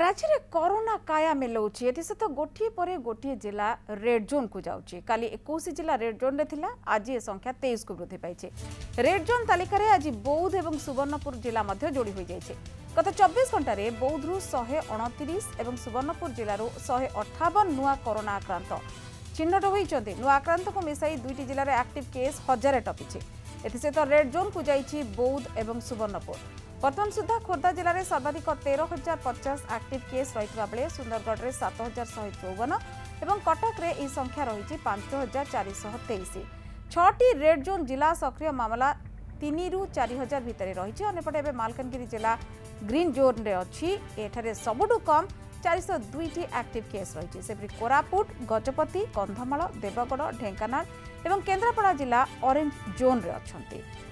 ରାଜ୍ୟରେ କରୋନା କାୟା ମେଲଉଛି ଏଥିସହିତ ଗୋଟିଏ ପରେ ଗୋଟିଏ ଜିଲ୍ଲା ରେଡ୍ ଜୋନ୍କୁ ଯାଉଛି କାଲି ଏକୋଇଶ ଜିଲ୍ଲା ରେଡ୍ ଜୋନ୍ରେ ଥିଲା ଆଜି ଏ ସଂଖ୍ୟା ତେଇଶକୁ ବୃଦ୍ଧି ପାଇଛି ରେଡ୍ ଜୋନ୍ ତାଲିକାରେ ଆଜି ବୌଦ୍ଧ ଏବଂ ସୁବର୍ଣ୍ଣପୁର ଜିଲ୍ଲା ମଧ୍ୟ ଯୋଡ଼ି ହୋଇଯାଇଛି ଗତ ଚବିଶ ଘଣ୍ଟାରେ ବୌଦ୍ଧରୁ ଶହେ ଅଣତିରିଶ ଏବଂ ସୁବର୍ଣ୍ଣପୁର ଜିଲ୍ଲାରୁ ଶହେ ଅଠାବନ ନୂଆ କରୋନା ଆକ୍ରାନ୍ତ ଚିହ୍ନଟ ହୋଇଛନ୍ତି ନୂଆ ଆକ୍ରାନ୍ତଙ୍କୁ ମିଶାଇ ଦୁଇଟି ଜିଲ୍ଲାରେ ଆକ୍ଟିଭ୍ କେସ୍ ହଜାରେ ଟପିଛି ଏଥିସହିତ ରେଡ୍ ଜୋନ୍କୁ ଯାଇଛି ବୌଦ୍ଧ ଏବଂ ସୁବର୍ଣ୍ଣପୁର বর্তমান সুদ্ধা খোর্ধা জেলার সর্বাধিক তের হাজার পচাশ আকটিভ কেস রয়েছে বেড়ে সুন্দরগড়ে সাত হাজার শহে চৌবন এবং কটকরে এই সংখ্যা রয়েছে পাঁচ হাজার চারিশহ তেইশ ছটি রেড জোন জেলা সক্রিয় মামলা তিনু চারি হাজার ভিতরে রয়েছে অন্যপটে এবার মালকানগিরি জেলা গ্রিন জোন্রে অছি এঠারে সবুঠু কম চারিশ দুইটি আক্টিভ কেস রয়েছে সেপরি কোরাপুট গজপতি কন্ধমাল দেবগড় ঢেঙ্কানাল এবং কেন্দ্রাপড়া জেলা অরেঞ্জ জোন্রে অনেক